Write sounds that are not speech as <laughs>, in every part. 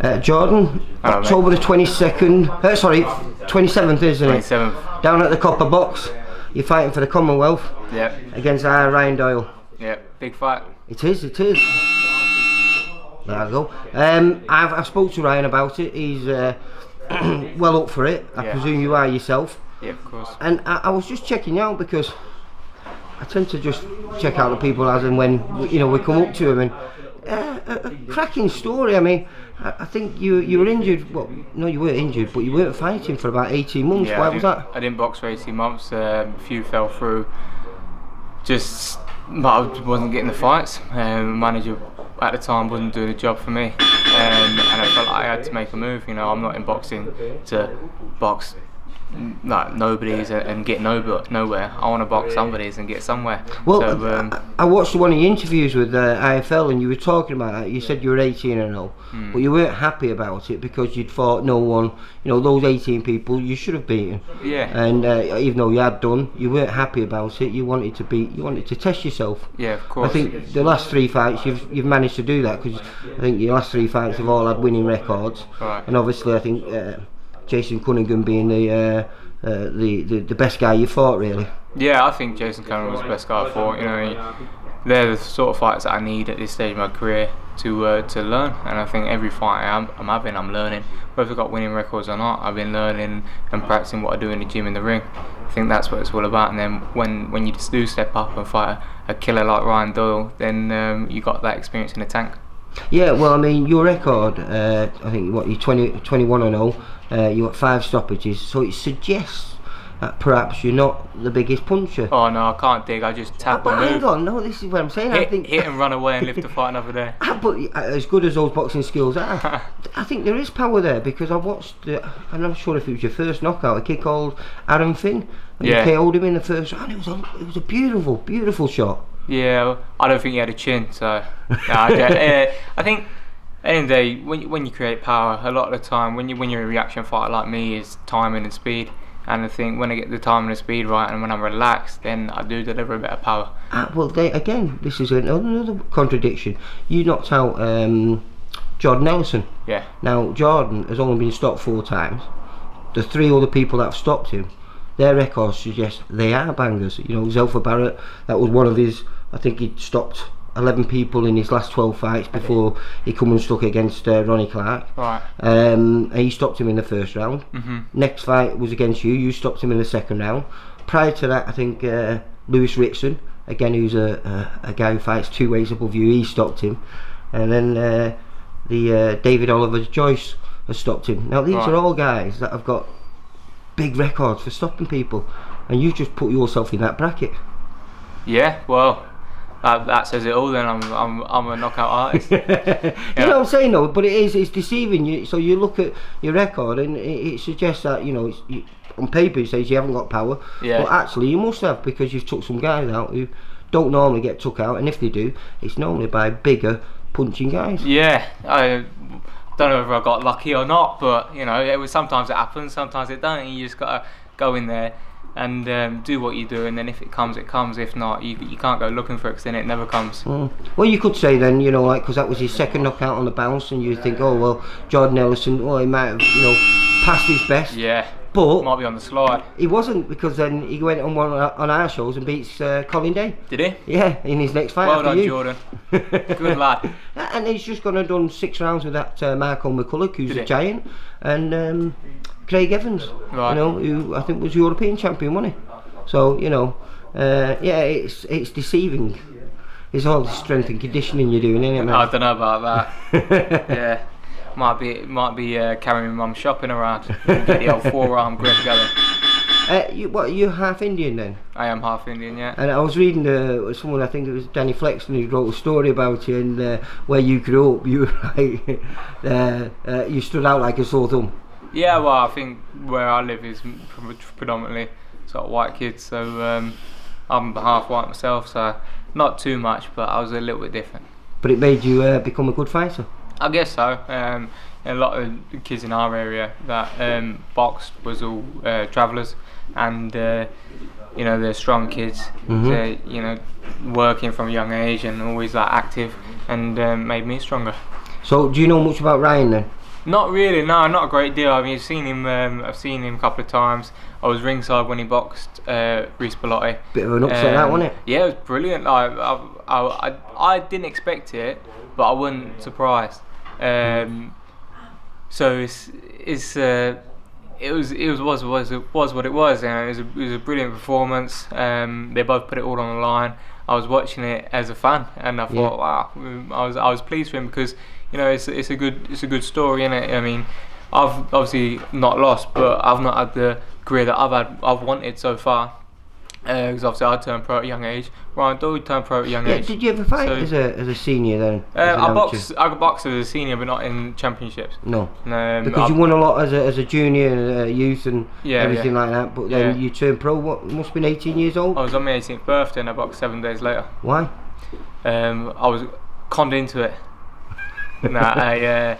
Uh, Jordan, Hello, mate. October the 22nd, uh, sorry, 27th, isn't it? 27th. Down at the Copper Box. You're fighting for the Commonwealth Yep. against uh, Ryan Doyle. Yep. Big fight. It is, it is. There I go. Um, I've, I've spoke to Ryan about it. He's uh, <clears throat> well up for it. I Yeah. presume you are yourself. Yeah, of course. And I, I was just checking out because I tend to just check out the people as and when you know we come up to them and uh, a, a cracking story. I mean, I, I think you you were injured. Well, no, you weren't injured, but you weren't fighting for about eighteen months. Yeah, Why was that? I didn't box for 18 months. Um, a few fell through. Just, but I wasn't getting the fights. Um, manager at the time wasn't doing a job for me, um, and I felt like I had to make a move. You know, I'm not in boxing to box like nobodies and, and get no, nowhere. I want to box somebody's and get somewhere. Well, so, um, I, I watched one of your interviews with the IFL, and you were talking about that. You said you were 18 and 0, Hmm. but you weren't happy about it because you'd fought no one. You know, those 18 people you should have beaten. yeah, And uh, even though you had done, you weren't happy about it. You wanted to beat. You wanted to test yourself. yeah, of course. I think the last three fights you've you've managed to do that because I think your last three fights have all had winning records. Right. And obviously, I think uh, Jason Cunningham being the, uh, uh, the the the best guy you fought really. Yeah, I think Jason Cunningham was the best guy for. You know, he, they're the sort of fights that I need at this stage of my career to uh, to learn. And I think every fight I'm, I'm having, I'm learning. Whether I've got winning records or not, I've been learning and practicing what I do in the gym in the ring. I think that's what it's all about. And then when when you just do step up and fight a, a killer like Ryan Doyle, then um, you got that experience in the tank. Yeah, well, I mean, your record, uh, I think, what, you're 20, 21 and 0, uh, you got five stoppages, so it suggests that perhaps you're not the biggest puncher. Oh no, I can't dig. I just tap but and hang on, no, this is what I'm saying. I Hit, think hit and run away and live to <laughs> fight another day. Ah, but uh, as good as those boxing skills are, <laughs> I think there is power there because I watched, uh, I'm not sure if it was your first knockout, a kid called Aaron Finn, and Yeah. you KO'd him in the first round. It was a, it was a beautiful, beautiful shot. Yeah, I don't think he had a chin, so no, I, <laughs> eh, I think at the end of the day, when you, when you create power, a lot of the time when you when you're a reaction fighter like me, is timing and speed. And I think when I get the timing and speed right, and when I'm relaxed, then I do deliver a bit of power. Ah, well, they, again, this is another, another contradiction. You knocked out um, Jordan Ellison. Yeah, Now, Jordan has only been stopped four times. The three other people that have stopped him, their records suggest they are bangers. You know, Zelfa Barrett, that was one of his, I think he'd stopped 11 people in his last 12 fights before he come and stuck against uh, Ronnie Clark. right. Um, and he stopped him in the first round. hmm Next fight was against you, you stopped him in the second round. Prior to that, I think uh, Lewis Ritson, again, who's a, a, a guy who fights two ways above you, he stopped him. And then uh, the uh, David Oliver Joyce has stopped him. Now, these Right. are all guys that have got big records for stopping people, and you just put yourself in that bracket. Yeah, well, that, that says it all. Then I'm I'm I'm a knockout <laughs> artist. you know what I'm saying though, but it is it's deceiving you. So you look at your record and it, it suggests that you know it's, you, on paper it says you haven't got power, Yeah. but actually you must have because you've took some guys out who don't normally get took out, and if they do, it's normally by bigger punching guys. Yeah, I don't know whether I got lucky or not, but you know, it was sometimes it happens, sometimes it don't. And you just gotta go in there and um, do what you do, and then if it comes, it comes. If not, you you can't go looking for it, 'cause then it never comes. Mm. Well, you could say then, you know, like because that was his second knockout on the bounce, and you think, oh well, Jordan Ellison, oh he might have, you know, passed his best, Yeah, but might be on the slide. he wasn't because then he went on one on our shows and beats uh, Colin Day. Did he? Yeah, in his next fight Well done, you. Jordan. <laughs> Good lad. And he's just gone and done six rounds with that uh, Marco McCullough, who's Did a he? giant, and um, Craig Evans, Right. you know, who I think was European champion, wasn't he? So you know, uh, yeah, it's it's deceiving. It's all the strength and conditioning you're doing, isn't it, I don't know about that. <laughs> yeah, might be might be uh, carrying my mum shopping around. Get the old forearm grip going. uh, you, what, you're half Indian then? I am half Indian, yeah. And I was reading uh, someone, I think it was Danny Flexen, who wrote a story about you and uh, where you grew up. <laughs> You were like, uh, uh, you stood out like a sore thumb. Yeah, well, I think where I live is predominantly sort of white kids, so um, I'm half white myself, so not too much, but I was a little bit different. But it made you uh, become a good fighter. I guess so. Um, a lot of kids in our area that um, boxed was all uh, travellers, and uh, you know they're strong kids. Mhm. They're you know working from a young age and always like active, and um, made me stronger. So, do you know much about Ryan then? Not really, no, not a great deal. I mean, I've seen him. Um, I've seen him a couple of times. I was ringside when he boxed uh, Reece Bellotti. Bit of an upset, that Um, wasn't it? Yeah, it was brilliant. I, I, I, I, I didn't expect it, but I wasn't surprised. Um, so it's, it's uh, it was it was was was it was what it was, and it was a, it was a brilliant performance. Um, they both put it all on the line. I was watching it as a fan, and I thought, wow, I was I was pleased for him because you know it's it's a good it's a good story, it? I mean, I've obviously not lost, but I've not had the career that I've had I've wanted so far. Because obviously I turned pro at a young age. Ryan Doyle turned pro at a young Yeah, age. did you ever fight So- as a as a senior then? Uh, I boxed. I boxed as a senior, but not in championships. No, Um, because you won a lot as a as a junior, uh, youth, and Yeah, everything yeah. like that. But then Yeah. you turned pro. What must have been 18 years old? I was on my 18th birthday and I boxed seven days later. Why? Um, I was conned into it. <laughs> nah, I, uh,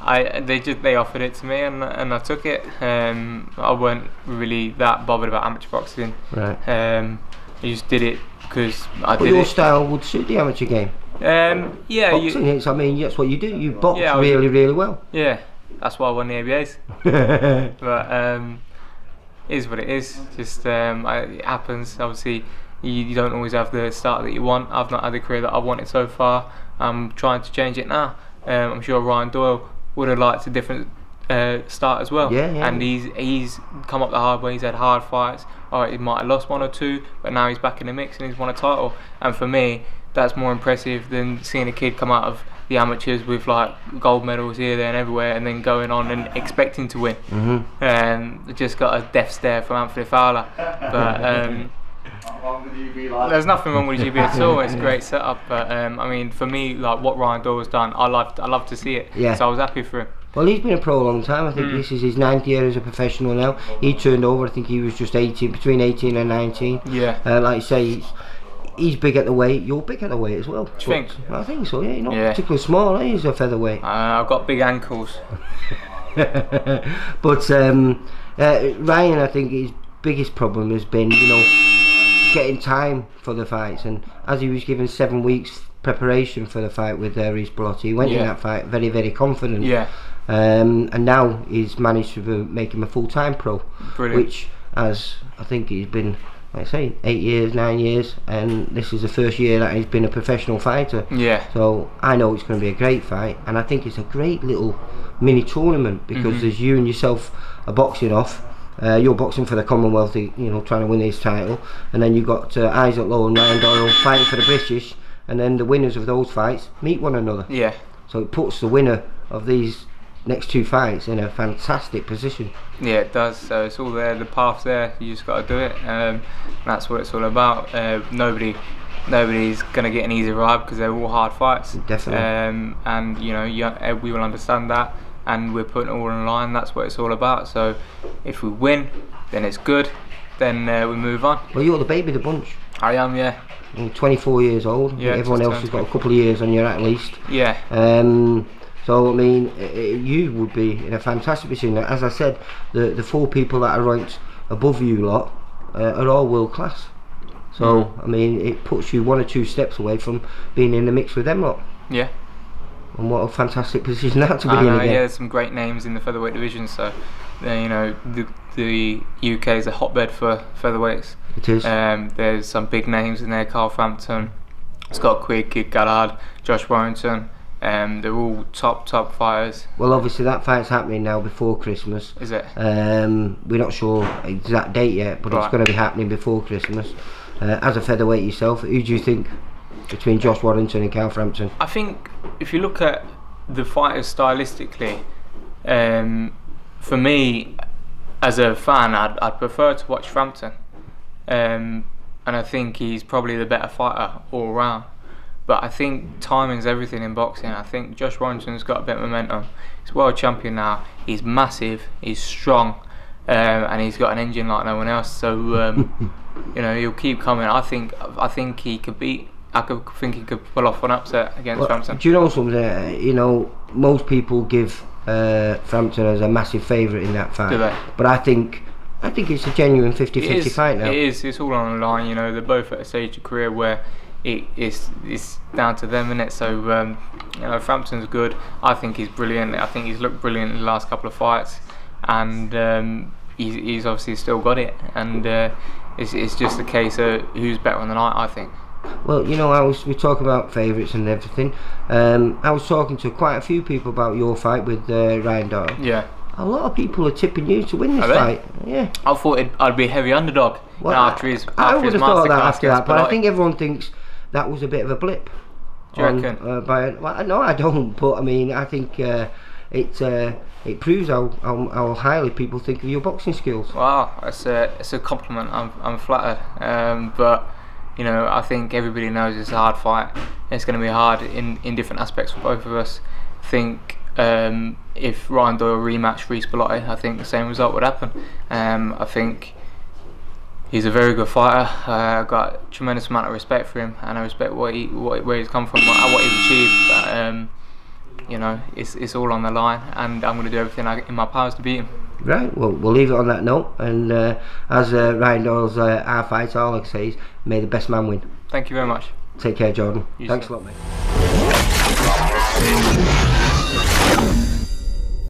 I they just they offered it to me and and I took it. Um, I weren't really that bothered about amateur boxing. Right. Um, I just did it because I But did your it. style would suit the amateur game. Um, yeah, Boxing, you, it's, I mean, that's what you do. You box Yeah, I was- really, really well. yeah. That's why I won the ABAs. <laughs> but um, it is what it is. Just um, I, it happens. Obviously, you, you don't always have the start that you want. I've not had the career that I wanted so far. I'm trying to change it now. Um, I'm sure Ryan Doyle would have liked a different uh, start as well. Yeah, yeah. And he's he's come up the hard way. He's had hard fights. All right, he might have lost one or two, but now he's back in the mix and he's won a title. And for me, that's more impressive than seeing a kid come out of the amateurs with like gold medals here, there, and everywhere, and then going on and expecting to win. hmm And just got a death stare from Anthony Fowler. But <laughs> um, there's nothing wrong with GB at all. It's a great setup. But um, I mean, for me, like what Ryan Doyle's done, I love I love to see it. Yeah. So I was happy for him. Well, he's been a pro a long time. I think Mm. this is his ninth year as a professional now. He turned over. I think he was just 18, between 18 and 19. Yeah. Uh, like you say, he's, he's big at the weight. You're big at the weight as well. Do you think? I think so. Yeah, you're not Yeah. particularly small. Eh? He's a featherweight. Uh, I've got big ankles. <laughs> but um, uh, Ryan, I think his biggest problem has been, you know, getting time for the fights. And as he was given seven weeks preparation for the fight with uh, Reece Bellotti, he went in that fight very, very confident. Yeah. Um, and now he's managed to uh, make him a full-time pro, Brilliant. which, as I think he's been, like I say, eight years, nine years, and this is the first year that he's been a professional fighter. Yeah. So I know it's going to be a great fight, and I think it's a great little mini tournament because Mhm. there's you and yourself are boxing off. Uh, you're boxing for the Commonwealth, you know, trying to win his title, and then you've got uh, Isaac Lowe and Ryan Doyle fighting for the British, and then the winners of those fights meet one another. Yeah. So it puts the winner of these next two fights in a fantastic position. Yeah, it does. So it's all there. The path's there. You just got to do it. Um, that's what it's all about. Uh, nobody, nobody's gonna get an easy ride because they're all hard fights. Definitely. Um, and you know, you, we will understand that, and we're putting it all in line. That's what it's all about. So if we win, then it's good. Then uh, we move on. Well, you're the baby of the bunch. I am, yeah, You're 24 years old. Yeah, Everyone else has got a couple of years on you at least. yeah, Um, so I mean, you would be in a fantastic position. As I said, the the four people that are ranked above you lot uh, are all world class. So Mm. I mean, it puts you one or two steps away from being in the mix with them lot. yeah. And what a fantastic position that to be I in know, again. yeah, there's some great names in the featherweight division. So, you know, the the UK is a hotbed for featherweights. It is. Um, there's some big names in there: Carl Frampton, Scott Quigg, Kid Galahad, Josh Warrington. Um, they're all top top fighters. well, obviously that fight's happening now before Christmas. Is it? Um, we're not sure exact date yet, but it's going to be happening before Christmas. Uh, as a featherweight yourself, who do you think between Josh Warrington and Carl Frampton? I think if you look at the fighters stylistically, um, for me, as a fan, I'd, I'd prefer to watch Frampton. Um, and I think he's probably the better fighter all round. But I think timing's everything in boxing. I think Josh Warrington's got a bit of momentum. He's world champion now. He's massive. He's strong. Um, and he's got an engine like no one else. So um, <laughs> you know he'll keep coming. I think I think he could beat. I could think he could pull off an upset against Well, Frampton. do you know something? You know, most people give uh, Frampton as a massive favourite in that fight. Do they? But I think I think it's a genuine 50-50 fight now. It is. It's all on the line. You know, they're both at a stage of career where it is it's down to them, is it? So um, you know, Frampton's good. I think he's brilliant. I think he's looked brilliant in the last couple of fights, and um, he's, he's obviously still got it. And uh, it's, it's just a case of who's better on the night. I think. Well, you know, I was we talk about favourites and everything. Um, I was talking to quite a few people about your fight with uh, Ryan Doyle. Yeah. A lot of people are tipping you to win this fight. Yeah. I thought it'd, I'd be a heavy underdog Well, after his after I would his have thought that after that, but I think everyone thinks that was a bit of a blip. Do you on, reckon? Uh, by, well, no, I don't. <laughs> But I mean, I think uh, it uh, it proves how, how how highly people think of your boxing skills. Wow, it's a it's a compliment. I'm I'm flattered. Um, but you know, I think everybody knows it's a hard fight. It's going to be hard in in different aspects for both of us. I think um, if Ryan Doyle rematched Reece Bellotti, I think the same result would happen. Um, I think he's a very good fighter. Uh, I've got a tremendous amount of respect for him, and I respect what he what, where he's come from, what, what he's achieved. But um, you know, it's it's all on the line, and I'm going to do everything I, in my powers to beat him. Right. Well, we'll leave it on that note. And uh, as uh, Ryan Doyle's uh, our fight, all I can say is, may the best man win. Thank you very much. Take care, Jordan. You Thanks too. a lot, mate.